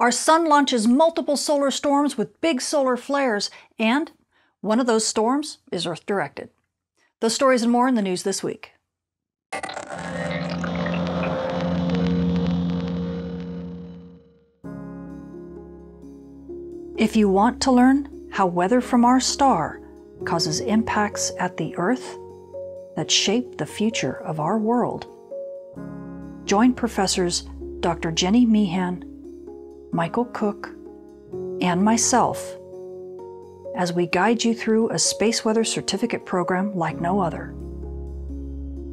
Our sun launches multiple solar storms with big solar flares, and one of those storms is Earth directed. Those stories and more in the news this week. If you want to learn how weather from our star causes impacts at the Earth that shape the future of our world, join professors Dr. Jenny Meehan Michael Cook, and myself as we guide you through a space weather certificate program like no other.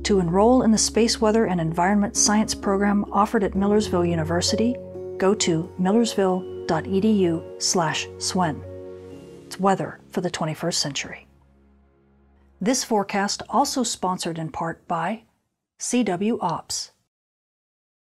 To enroll in the Space Weather and Environment Science program offered at Millersville University, go to millersville.edu/swen. It's weather for the 21st century. This forecast also sponsored in part by CW Ops.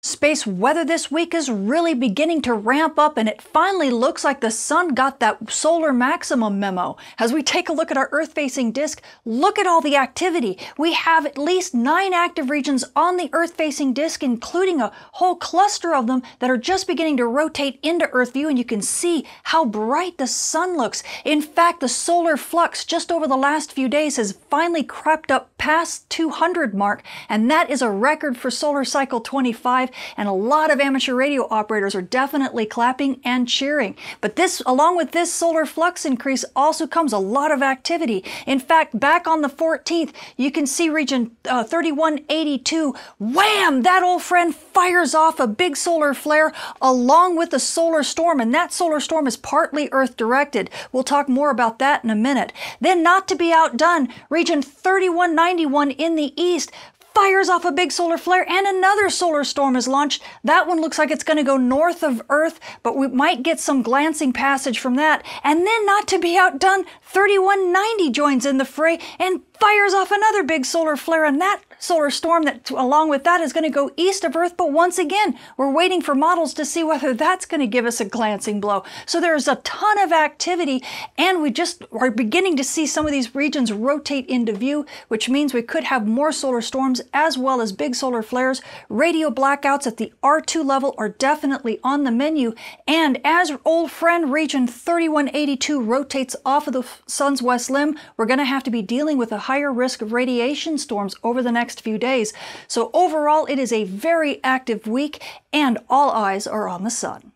Space weather this week is really beginning to ramp up, and it finally looks like the sun got that solar maximum memo. As we take a look at our Earth facing disk, look at all the activity. We have at least nine active regions on the Earth facing disk, including a whole cluster of them that are just beginning to rotate into Earth view, and you can see how bright the sun looks. In fact, the solar flux just over the last few days has finally crept up past 200 mark, and that is a record for solar cycle 25 and a lot of amateur radio operators are definitely clapping and cheering. But this, along with this solar flux increase, also comes a lot of activity. In fact, back on the 14th, you can see region uh, 3182, wham, that old friend fires off a big solar flare along with a solar storm, and that solar storm is partly Earth directed. We'll talk more about that in a minute. Then, not to be outdone, region 3191 in the east fires off a big solar flare and another solar storm is launched. That one looks like it's going to go north of Earth, but we might get some glancing passage from that. And then, not to be outdone, 3190 joins in the fray and fires off another big solar flare, and that solar storm that along with that is going to go east of Earth. But once again, we're waiting for models to see whether that's going to give us a glancing blow. So there's a ton of activity, and we just are beginning to see some of these regions rotate into view, which means we could have more solar storms as well as big solar flares. Radio blackouts at the R2 level are definitely on the menu. And as old friend region 3182 rotates off of the sun's west limb, we're going to have to be dealing with a higher risk of radiation storms over the next few days. So overall, it is a very active week and all eyes are on the sun.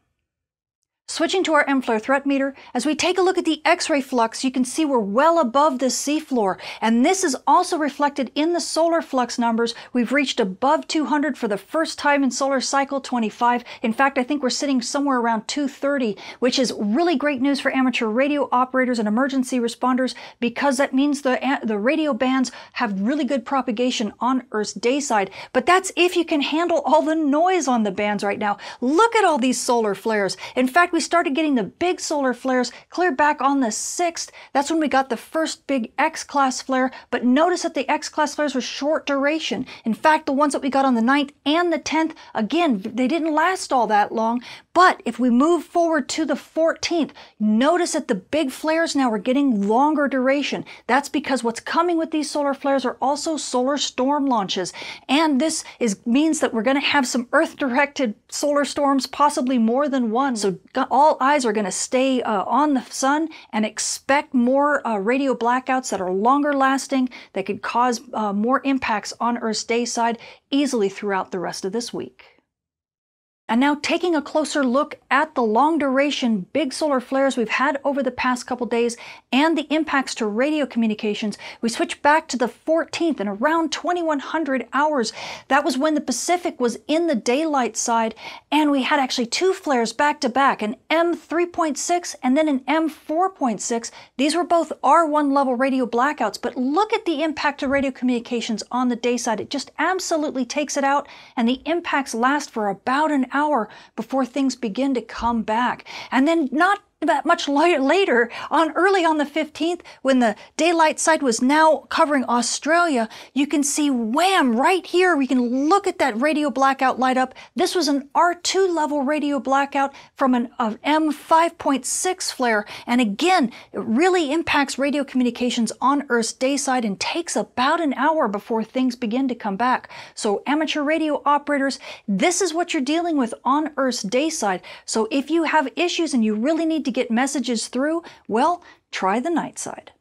Switching to our M-flare threat meter, as we take a look at the X-ray flux, you can see we're well above the C floor, and this is also reflected in the solar flux numbers. We've reached above 200 for the first time in solar cycle 25. In fact, I think we're sitting somewhere around 230, which is really great news for amateur radio operators and emergency responders because that means the, uh, the radio bands have really good propagation on Earth's day side. But that's if you can handle all the noise on the bands right now. Look at all these solar flares. In fact, we started getting the big solar flares clear back on the 6th. That's when we got the first big X-class flare, but notice that the X-class flares were short duration. In fact, the ones that we got on the 9th and the 10th, again, they didn't last all that long, but if we move forward to the 14th, notice that the big flares now are getting longer duration. That's because what's coming with these solar flares are also solar storm launches. And this is means that we're going to have some Earth-directed solar storms, possibly more than one. So all eyes are going to stay uh, on the sun and expect more uh, radio blackouts that are longer lasting that could cause uh, more impacts on Earth's day side easily throughout the rest of this week. And now taking a closer look at the long duration big solar flares we've had over the past couple days and the impacts to radio communications, we switch back to the 14th and around 2100 hours. That was when the Pacific was in the daylight side and we had actually two flares back to back, an M3.6 and then an M4.6. These were both R1 level radio blackouts, but look at the impact to radio communications on the day side. It just absolutely takes it out and the impacts last for about an hour before things begin to come back. And then not that much later, on early on the 15th, when the daylight side was now covering Australia, you can see wham, right here, we can look at that radio blackout light up. This was an R2 level radio blackout from an M5.6 flare. And again, it really impacts radio communications on Earth's day side and takes about an hour before things begin to come back. So amateur radio operators, this is what you're dealing with on Earth's day side. So if you have issues and you really need to get messages through, well, try the night side.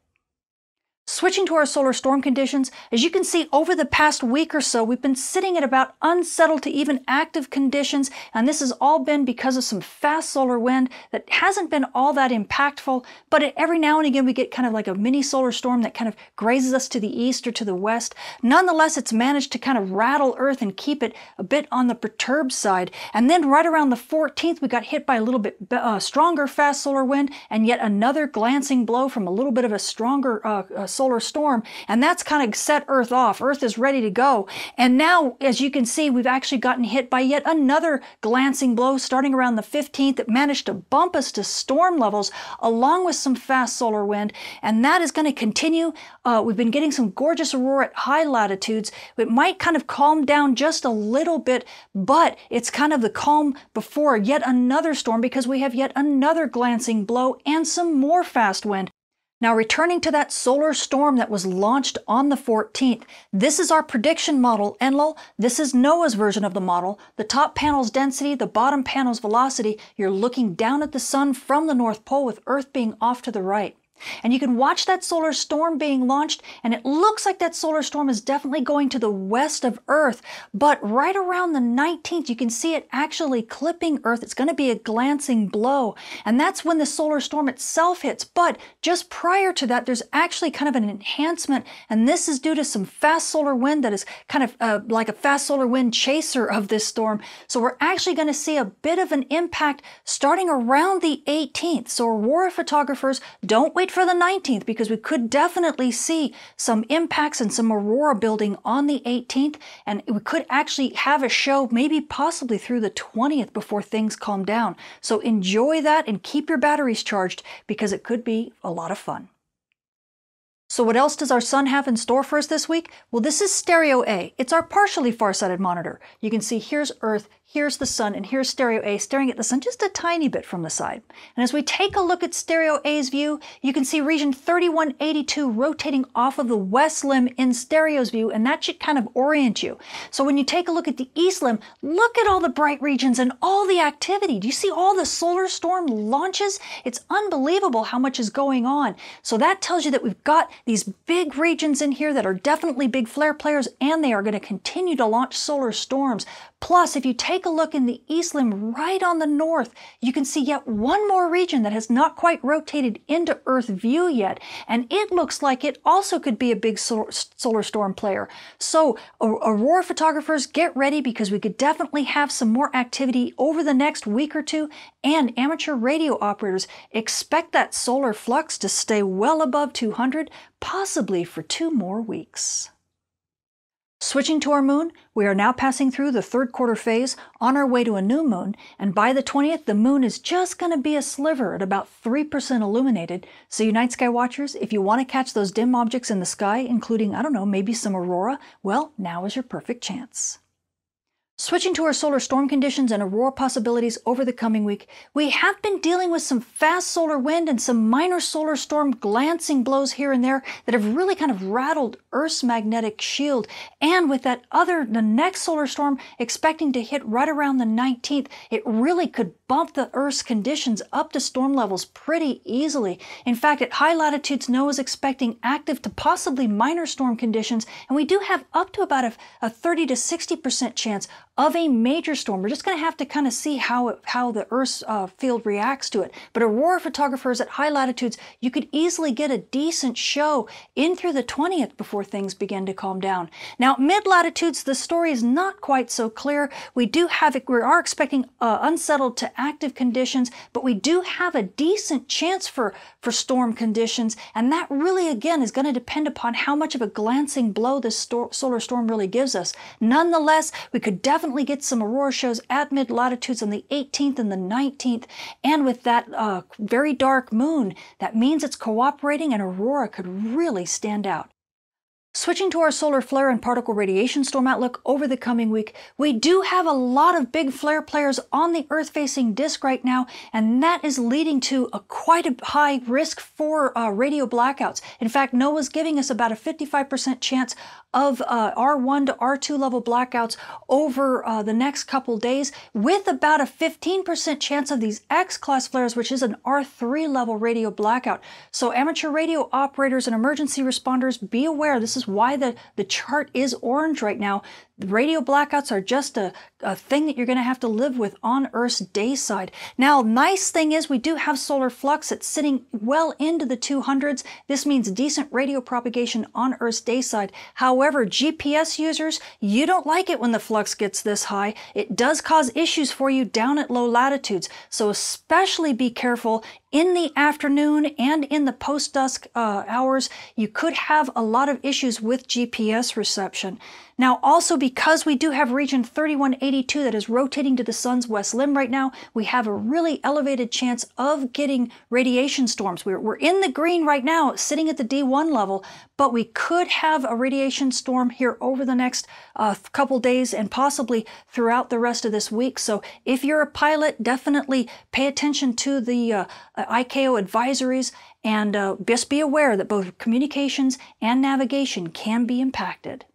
Switching to our solar storm conditions, as you can see over the past week or so, we've been sitting at about unsettled to even active conditions, and this has all been because of some fast solar wind that hasn't been all that impactful, but every now and again we get kind of like a mini solar storm that kind of grazes us to the east or to the west. Nonetheless, it's managed to kind of rattle Earth and keep it a bit on the perturbed side. And then right around the 14th, we got hit by a little bit uh, stronger fast solar wind and yet another glancing blow from a little bit of a stronger uh, uh solar storm, and that's kind of set Earth off. Earth is ready to go. And now, as you can see, we've actually gotten hit by yet another glancing blow starting around the 15th that managed to bump us to storm levels along with some fast solar wind, and that is going to continue. Uh, we've been getting some gorgeous aurora at high latitudes. It might kind of calm down just a little bit, but it's kind of the calm before yet another storm because we have yet another glancing blow and some more fast wind. Now, returning to that solar storm that was launched on the 14th, this is our prediction model, Enlil. This is NOAA's version of the model. The top panel's density, the bottom panel's velocity. You're looking down at the sun from the North Pole with Earth being off to the right. And you can watch that solar storm being launched, and it looks like that solar storm is definitely going to the west of Earth. But right around the 19th, you can see it actually clipping Earth. It's going to be a glancing blow. And that's when the solar storm itself hits. But just prior to that, there's actually kind of an enhancement. And this is due to some fast solar wind that is kind of uh, like a fast solar wind chaser of this storm. So we're actually going to see a bit of an impact starting around the 18th. So aurora photographers, don't wait for the 19th because we could definitely see some impacts and some aurora building on the 18th. And we could actually have a show maybe possibly through the 20th before things calm down. So enjoy that and keep your batteries charged because it could be a lot of fun. So what else does our sun have in store for us this week? Well, this is Stereo A. It's our partially far-sighted monitor. You can see here's Earth, here's the sun, and here's stereo A staring at the sun just a tiny bit from the side. And as we take a look at stereo A's view, you can see region 3182 rotating off of the west limb in stereo's view, and that should kind of orient you. So when you take a look at the east limb, look at all the bright regions and all the activity. Do you see all the solar storm launches? It's unbelievable how much is going on. So that tells you that we've got these big regions in here that are definitely big flare players, and they are going to continue to launch solar storms. Plus, if you take a look in the east limb right on the north, you can see yet one more region that has not quite rotated into Earth view yet, and it looks like it also could be a big solar storm player. So, aurora photographers, get ready because we could definitely have some more activity over the next week or two, and amateur radio operators expect that solar flux to stay well above 200, possibly for two more weeks. Switching to our moon, we are now passing through the third quarter phase on our way to a new moon, and by the 20th, the moon is just going to be a sliver at about 3% illuminated. So, you night sky watchers, if you want to catch those dim objects in the sky, including, I don't know, maybe some aurora, well, now is your perfect chance. Switching to our solar storm conditions and aurora possibilities over the coming week, we have been dealing with some fast solar wind and some minor solar storm glancing blows here and there that have really kind of rattled Earth's magnetic shield. And with that other, the next solar storm expecting to hit right around the 19th, it really could bump the Earth's conditions up to storm levels pretty easily. In fact, at high latitudes, NOAA is expecting active to possibly minor storm conditions, and we do have up to about a, a 30 to 60% chance of a major storm. We're just going to have to kind of see how it, how the Earth's uh, field reacts to it. But aurora photographers at high latitudes, you could easily get a decent show in through the 20th before things begin to calm down. Now, mid latitudes, the story is not quite so clear. We do have we are expecting uh, unsettled to active conditions, but we do have a decent chance for, for storm conditions. And that really, again, is going to depend upon how much of a glancing blow this sto solar storm really gives us. Nonetheless, we could definitely definitely get some aurora shows at mid latitudes on the 18th and the 19th. And with that uh, very dark moon, that means it's cooperating and aurora could really stand out. Switching to our solar flare and particle radiation storm outlook over the coming week, we do have a lot of big flare players on the Earth facing disk right now, and that is leading to a quite a high risk for uh, radio blackouts. In fact, NOAA's giving us about a 55% chance of uh, R1 to R2 level blackouts over uh, the next couple days, with about a 15% chance of these X class flares, which is an R3 level radio blackout. So, amateur radio operators and emergency responders, be aware this is why the, the chart is orange right now. Radio blackouts are just a, a thing that you're going to have to live with on Earth's day side. Now, nice thing is we do have solar flux. It's sitting well into the 200s. This means decent radio propagation on Earth's day side. However, GPS users, you don't like it when the flux gets this high. It does cause issues for you down at low latitudes. So especially be careful in the afternoon and in the post-dusk uh, hours, you could have a lot of issues with GPS reception. Now, also because we do have region 3182 that is rotating to the sun's west limb right now, we have a really elevated chance of getting radiation storms. We're, we're in the green right now, sitting at the D1 level, but we could have a radiation storm here over the next uh, couple days and possibly throughout the rest of this week. So if you're a pilot, definitely pay attention to the uh, ICAO advisories and uh, just be aware that both communications and navigation can be impacted.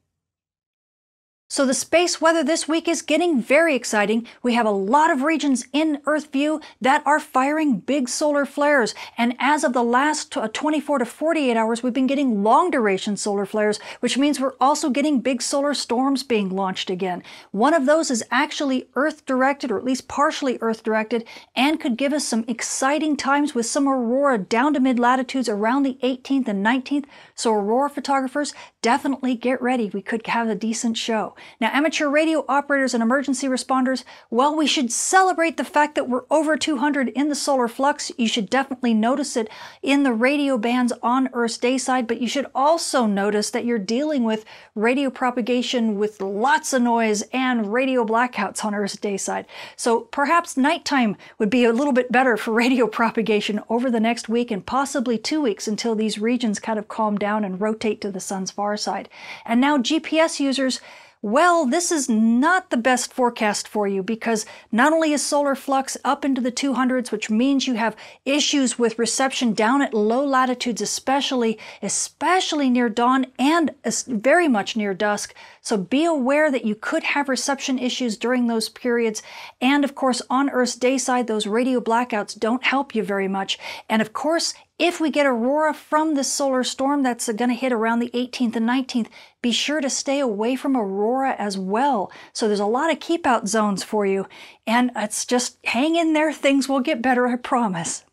So the space weather this week is getting very exciting. We have a lot of regions in Earth view that are firing big solar flares. And as of the last uh, 24 to 48 hours, we've been getting long duration solar flares, which means we're also getting big solar storms being launched again. One of those is actually Earth directed, or at least partially Earth directed, and could give us some exciting times with some aurora down to mid latitudes around the 18th and 19th. So aurora photographers, definitely get ready. We could have a decent show. Now, amateur radio operators and emergency responders, while we should celebrate the fact that we're over 200 in the solar flux, you should definitely notice it in the radio bands on Earth's day side, but you should also notice that you're dealing with radio propagation with lots of noise and radio blackouts on Earth's day side. So perhaps nighttime would be a little bit better for radio propagation over the next week and possibly two weeks until these regions kind of calm down and rotate to the sun's far side. And now GPS users, well, this is not the best forecast for you because not only is solar flux up into the 200s, which means you have issues with reception down at low latitudes, especially, especially near dawn and very much near dusk. So be aware that you could have reception issues during those periods. And of course, on Earth's day side, those radio blackouts don't help you very much. And of course, if we get aurora from this solar storm that's going to hit around the 18th and 19th, be sure to stay away from aurora as well. So there's a lot of keep out zones for you. And it's just hang in there. Things will get better, I promise.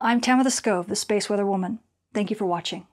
I'm Tamitha Skov, the Space Weather Woman. Thank you for watching.